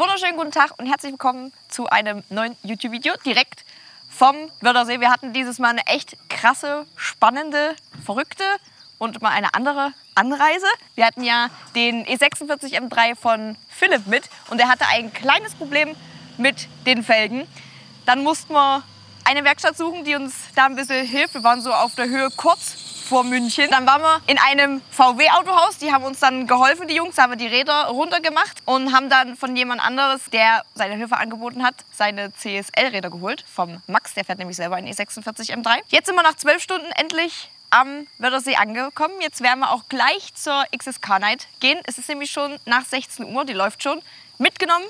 wunderschönen guten Tag und herzlich willkommen zu einem neuen YouTube-Video direkt vom Wörthersee. Wir hatten dieses Mal eine echt krasse, spannende, verrückte und mal eine andere Anreise. Wir hatten ja den E46 M3 von Philipp mit und er hatte ein kleines Problem mit den Felgen. Dann mussten wir eine Werkstatt suchen, die uns da ein bisschen hilft. Wir waren so auf der Höhe kurz vor München. Dann waren wir in einem VW-Autohaus. Die haben uns dann geholfen, die Jungs. Da haben wir die Räder runtergemacht und haben dann von jemand anderes, der seine Hilfe angeboten hat, seine CSL-Räder geholt. Vom Max, der fährt nämlich selber einen E46 M3. Jetzt sind wir nach zwölf Stunden endlich am Wörthersee angekommen. Jetzt werden wir auch gleich zur XSK Night gehen. Es ist nämlich schon nach 16 Uhr, die läuft schon. Mitgenommen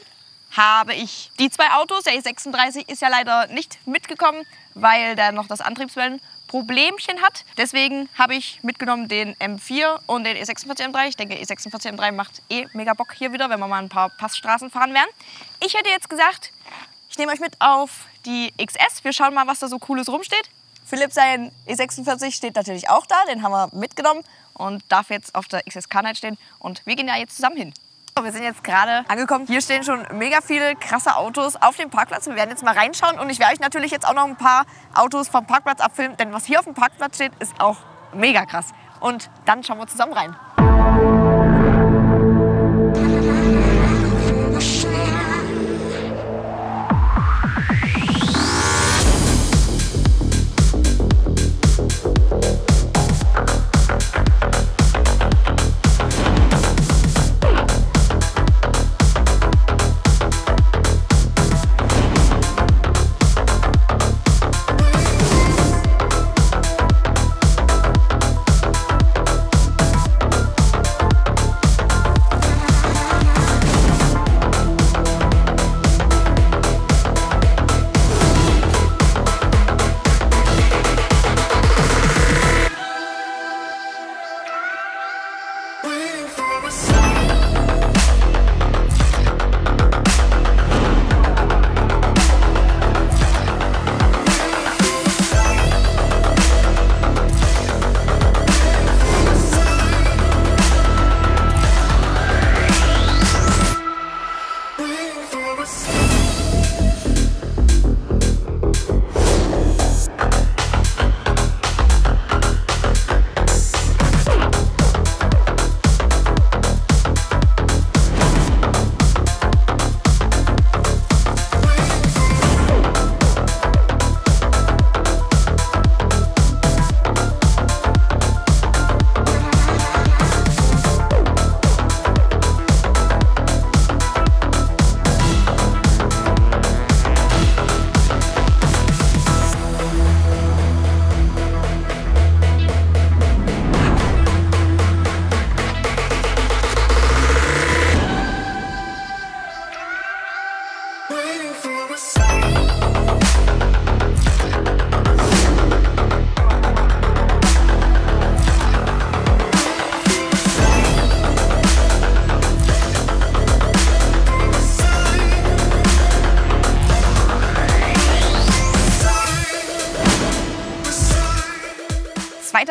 habe ich die zwei Autos. Der E36 ist ja leider nicht mitgekommen, weil der noch das Antriebswellenproblemchen hat. Deswegen habe ich mitgenommen den M4 und den E46 M3. Ich denke, E46 M3 macht eh mega Bock hier wieder, wenn wir mal ein paar Passstraßen fahren werden. Ich hätte jetzt gesagt, ich nehme euch mit auf die XS. Wir schauen mal, was da so Cooles rumsteht. Philipp sein E46 steht natürlich auch da, den haben wir mitgenommen und darf jetzt auf der XSK Night stehen. Und wir gehen da jetzt zusammen hin. Wir sind jetzt gerade angekommen. Hier stehen schon mega viele krasse Autos auf dem Parkplatz. Wir werden jetzt mal reinschauen und ich werde euch natürlich jetzt auch noch ein paar Autos vom Parkplatz abfilmen, denn was hier auf dem Parkplatz steht, ist auch mega krass. Und dann schauen wir zusammen rein.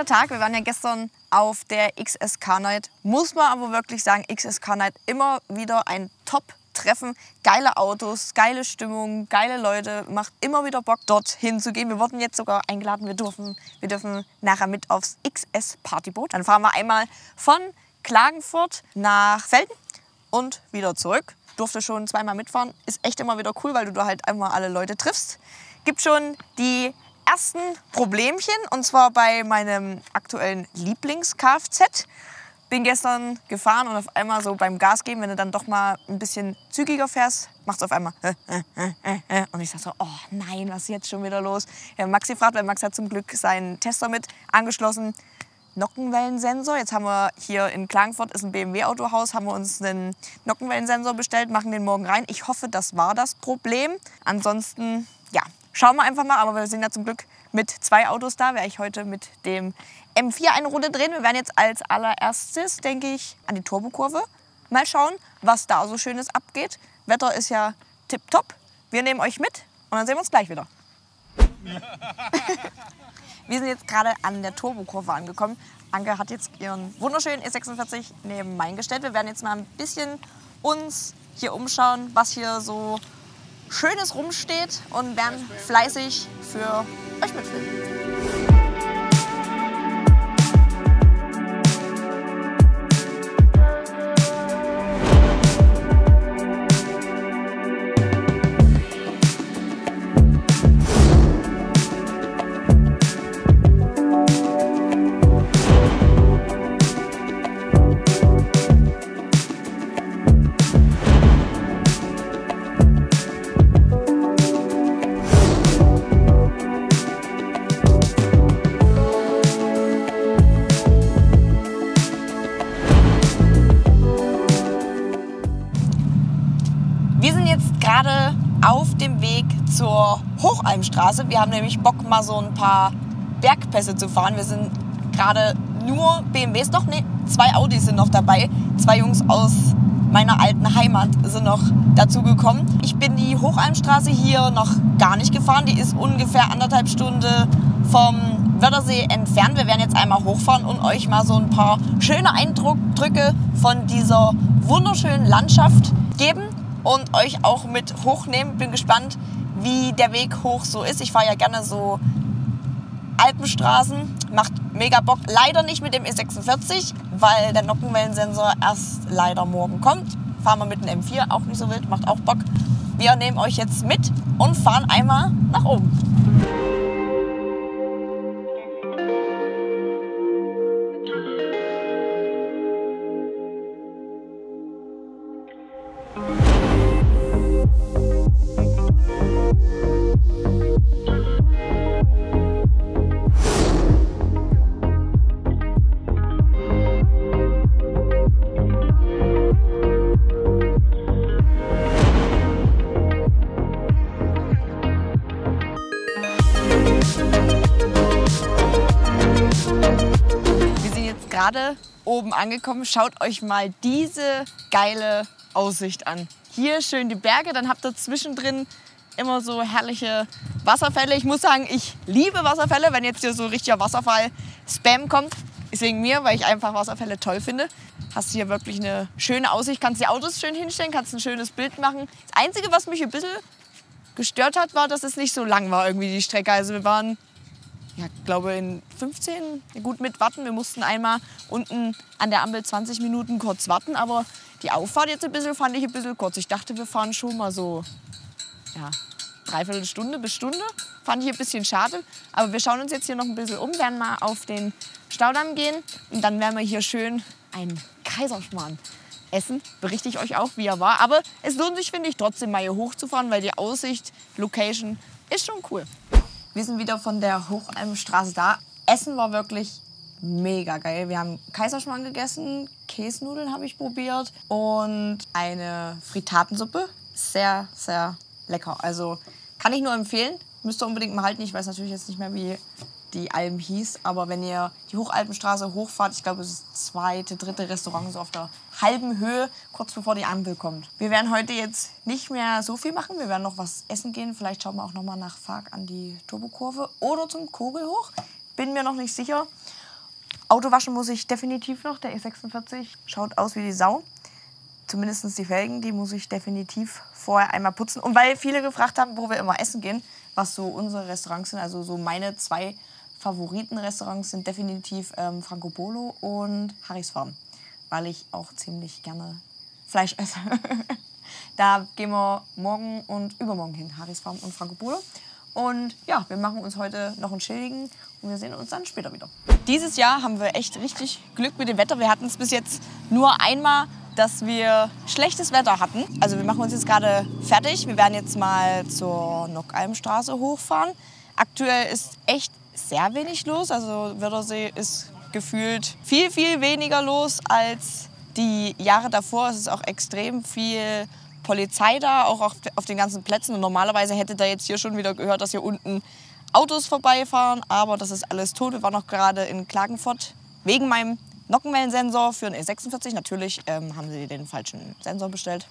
Tag, wir waren ja gestern auf der XSK Night. Muss man aber wirklich sagen, XSK Night immer wieder ein Top-Treffen. Geile Autos, geile Stimmung, geile Leute. Macht immer wieder Bock, dorthin zu gehen. Wir wurden jetzt sogar eingeladen. Wir dürfen, wir dürfen nachher mit aufs XS Partyboot. Dann fahren wir einmal von Klagenfurt nach Felden und wieder zurück. Durfte schon zweimal mitfahren. Ist echt immer wieder cool, weil du da halt einmal alle Leute triffst. Gibt schon die ersten Problemchen und zwar bei meinem aktuellen Lieblings-Kfz. Bin gestern gefahren und auf einmal so beim Gas geben, wenn du dann doch mal ein bisschen zügiger fährst, macht es auf einmal. Und ich sag so, oh nein, was ist jetzt schon wieder los? Ja, Maxi fragt, weil Max hat zum Glück seinen Tester mit angeschlossen. Nockenwellensensor. Jetzt haben wir hier in Klagenfurt, ist ein BMW-Autohaus, haben wir uns einen Nockenwellensensor bestellt, machen den morgen rein. Ich hoffe, das war das Problem. Ansonsten, schauen wir einfach mal. Aber wir sind ja zum Glück mit zwei Autos da. Werde ich heute mit dem M4 eine Runde drehen. Wir werden jetzt als allererstes, denke ich, an die Turbokurve mal schauen, was da so Schönes abgeht. Wetter ist ja tipptopp. Wir nehmen euch mit und dann sehen wir uns gleich wieder. wir sind jetzt gerade an der Turbokurve angekommen. Anke hat jetzt ihren wunderschönen E46 neben meinen gestellt. Wir werden jetzt mal ein bisschen uns hier umschauen, was hier so Schönes rumsteht und werden fleißig für euch mitfilmen. Hochalmstraße. Wir haben nämlich Bock, mal so ein paar Bergpässe zu fahren. Wir sind gerade nur BMWs, doch ne, zwei Audis sind noch dabei. Zwei Jungs aus meiner alten Heimat sind noch dazu gekommen. Ich bin die Hochalmstraße hier noch gar nicht gefahren. Die ist ungefähr anderthalb Stunden vom Wörthersee entfernt. Wir werden jetzt einmal hochfahren und euch mal so ein paar schöne Eindrücke von dieser wunderschönen Landschaft geben und euch auch mit hochnehmen. Bin gespannt, wie der Weg hoch so ist. Ich fahre ja gerne so Alpenstraßen, macht mega Bock. Leider nicht mit dem E46, weil der Nockenwellensensor erst leider morgen kommt. Fahren wir mit dem M4, auch nicht so wild, macht auch Bock. Wir nehmen euch jetzt mit und fahren einmal nach oben. Gerade oben angekommen. Schaut euch mal diese geile Aussicht an. Hier schön die Berge, dann habt ihr zwischendrin immer so herrliche Wasserfälle. Ich muss sagen, ich liebe Wasserfälle. Wenn jetzt hier so richtiger Wasserfall-Spam kommt, ist wegen mir, weil ich einfach Wasserfälle toll finde. Hast hier wirklich eine schöne Aussicht, kannst die Autos schön hinstellen, kannst ein schönes Bild machen. Das Einzige, was mich ein bisschen gestört hat, war, dass es nicht so lang war, irgendwie die Strecke. Also wir waren ja, glaube in 15, gut mit warten. Wir mussten einmal unten an der Ampel 20 Minuten kurz warten, aber die Auffahrt jetzt ein bisschen fand ich ein bisschen kurz. Ich dachte, wir fahren schon mal so, ja, dreiviertel Stunde bis Stunde. Fand ich ein bisschen schade, aber wir schauen uns jetzt hier noch ein bisschen um, werden mal auf den Staudamm gehen und dann werden wir hier schön einen Kaiserschmarrn essen. Berichte ich euch auch, wie er war. Aber es lohnt sich, finde ich, trotzdem mal hier hochzufahren, weil die Aussicht, Location ist schon cool. Wir sind wieder von der Hochalmstraße da. Essen war wirklich mega geil. Wir haben Kaiserschmarrn gegessen, Käsenudeln habe ich probiert und eine Fritatensuppe. Sehr, sehr lecker. Also kann ich nur empfehlen. Müsst ihr unbedingt mal halten. Ich weiß natürlich jetzt nicht mehr, wie die Alm hieß, aber wenn ihr die Hochalpenstraße hochfahrt, ich glaube, es ist das zweite, dritte Restaurant so auf der halben Höhe, kurz bevor die Ampel kommt. Wir werden heute jetzt nicht mehr so viel machen. Wir werden noch was essen gehen. Vielleicht schauen wir auch noch mal nach Fark an die Turbokurve oder zum Kogel hoch. Bin mir noch nicht sicher. Auto waschen muss ich definitiv noch. Der E46 schaut aus wie die Sau. Zumindest die Felgen, die muss ich definitiv vorher einmal putzen. Und weil viele gefragt haben, wo wir immer essen gehen, was so unsere Restaurants sind, also so meine zwei Favoritenrestaurants sind definitiv ähm, Franco Polo und Harrys Farm, weil ich auch ziemlich gerne Fleisch esse. da gehen wir morgen und übermorgen hin, Harrys Farm und Franco Polo. Und ja, wir machen uns heute noch einen chilligen und wir sehen uns dann später wieder. Dieses Jahr haben wir echt richtig Glück mit dem Wetter. Wir hatten es bis jetzt nur einmal, dass wir schlechtes Wetter hatten. Also wir machen uns jetzt gerade fertig. Wir werden jetzt mal zur Nockalmstraße hochfahren. Aktuell ist echt sehr wenig los. Also Wörthersee ist gefühlt viel, viel weniger los als die Jahre davor. Es ist auch extrem viel Polizei da, auch auf, auf den ganzen Plätzen. Und normalerweise hätte da jetzt hier schon wieder gehört, dass hier unten Autos vorbeifahren. Aber das ist alles tot. Wir waren noch gerade in Klagenfurt wegen meinem Nockenwellensensor für den E46. Natürlich ähm, haben sie den falschen Sensor bestellt.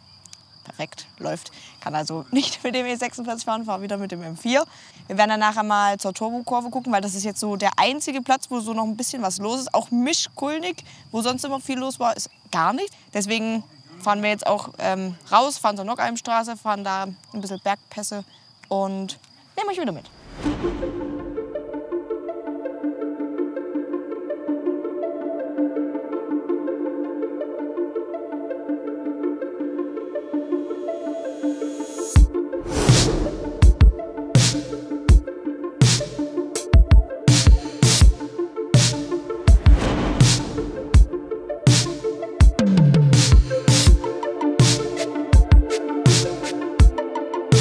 Perfekt, läuft. Kann also nicht mit dem E46 fahren, fahre wieder mit dem M4. Wir werden dann nachher mal zur Turbokurve gucken, weil das ist jetzt so der einzige Platz, wo so noch ein bisschen was los ist. Auch Mischkulnig, wo sonst immer viel los war, ist gar nicht. Deswegen fahren wir jetzt auch ähm, raus, fahren zur Nockheimstraße, fahren da ein bisschen Bergpässe und nehmen euch wieder mit.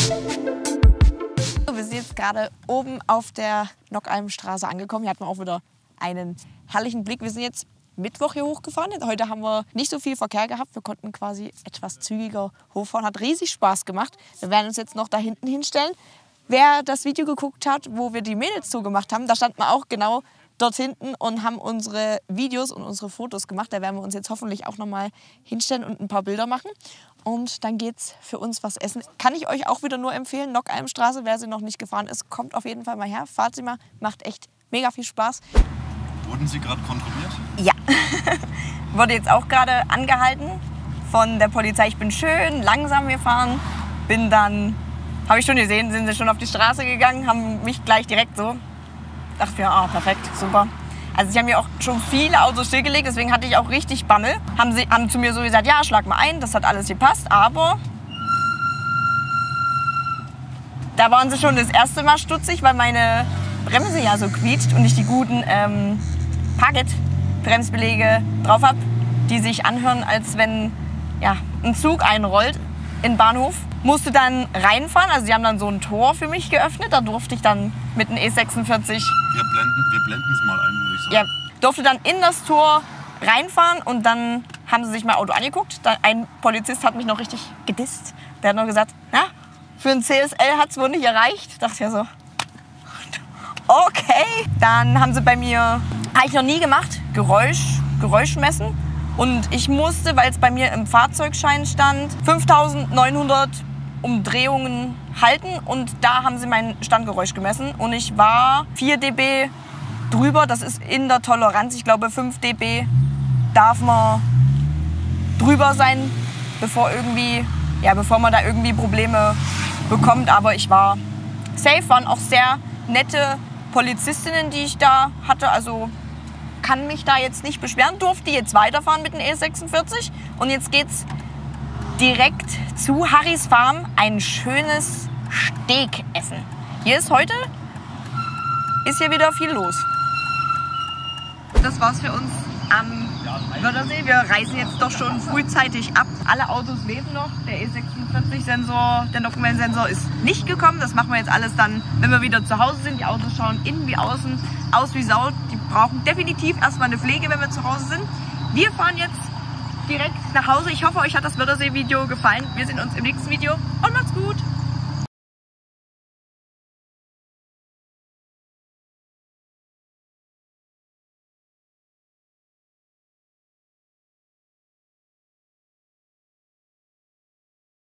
Wir sind jetzt gerade oben auf der Nockalmstraße angekommen. Hier hat man auch wieder einen herrlichen Blick. Wir sind jetzt Mittwoch hier hochgefahren. Heute haben wir nicht so viel Verkehr gehabt. Wir konnten quasi etwas zügiger hochfahren. Hat riesig Spaß gemacht. Wir werden uns jetzt noch da hinten hinstellen. Wer das Video geguckt hat, wo wir die Mädels zugemacht haben, da standen wir auch genau dort hinten und haben unsere Videos und unsere Fotos gemacht. Da werden wir uns jetzt hoffentlich auch noch mal hinstellen und ein paar Bilder machen. Und dann geht's für uns was essen. Kann ich euch auch wieder nur empfehlen. Nockalmstraße, wer sie noch nicht gefahren ist, kommt auf jeden Fall mal her. Fahrt sie mal, macht echt mega viel Spaß. Wurden Sie gerade kontrolliert? Ja. Wurde jetzt auch gerade angehalten von der Polizei. Ich bin schön langsam gefahren. Bin dann, habe ich schon gesehen, sind sie schon auf die Straße gegangen, haben mich gleich direkt so. Dachte mir, ah, perfekt, super. Also sie haben mir auch schon viele Autos stillgelegt, deswegen hatte ich auch richtig Bammel. Haben sie haben zu mir so gesagt, ja, schlag mal ein, das hat alles gepasst, aber da waren sie schon das erste Mal stutzig, weil meine Bremse ja so quietscht und ich die guten ähm, Target-Bremsbelege drauf habe, die sich anhören, als wenn ja, ein Zug einrollt in den Bahnhof. Musste dann reinfahren, also sie haben dann so ein Tor für mich geöffnet, da durfte ich dann mit einem E46 Wir blenden wir blenden es mal ein, würde ich sagen. ja, durfte dann in das Tor reinfahren und dann haben sie sich mein Auto angeguckt. Dann ein Polizist hat mich noch richtig gedisst. Der hat noch gesagt, na, für ein CSL hat es wohl nicht erreicht. Dachte ich ja so, okay. Dann haben sie bei mir, habe ich noch nie gemacht, Geräusch, Geräusch messen. Und ich musste, weil es bei mir im Fahrzeugschein stand, 5900 Umdrehungen halten. Und da haben sie mein Standgeräusch gemessen. Und ich war 4 dB drüber. Das ist in der Toleranz. Ich glaube, 5 dB darf man drüber sein, bevor, irgendwie, ja, bevor man da irgendwie Probleme bekommt. Aber ich war safe, waren auch sehr nette Polizistinnen, die ich da hatte. Also kann mich da jetzt nicht beschweren, durfte jetzt weiterfahren mit dem E46. Und jetzt geht's direkt zu Harrys Farm ein schönes Steak essen. Hier ist heute, ist hier wieder viel los. Das war's für uns am Wörthersee. Wir reisen jetzt doch schon frühzeitig ab. Alle Autos leben noch. Der E46-Sensor, der Dokumentsensor ist nicht gekommen. Das machen wir jetzt alles dann, wenn wir wieder zu Hause sind. Die Autos schauen innen wie außen aus wie Sau. Die brauchen definitiv erstmal eine Pflege, wenn wir zu Hause sind. Wir fahren jetzt direkt nach Hause. Ich hoffe, euch hat das Wörthersee-Video gefallen. Wir sehen uns im nächsten Video und macht's gut!